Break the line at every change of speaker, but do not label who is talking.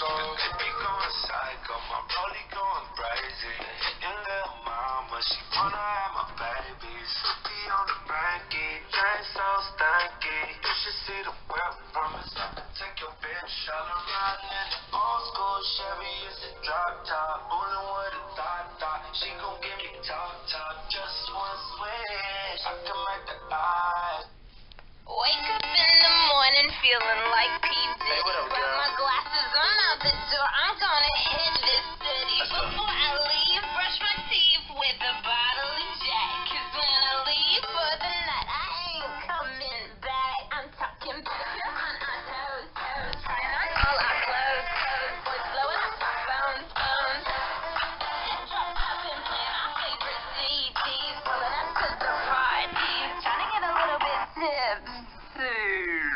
soul. Be going psycho, my rollie going crazy. Your little mama, she wanna have my babies. 50 on the banky, chain so stanky. You should see the world from us. Take your bitch, all around in the old school Chevy, it's a drop top. Bullin' with a thought thought. She gon' give me top top, just one switch. I can make the eyes.
que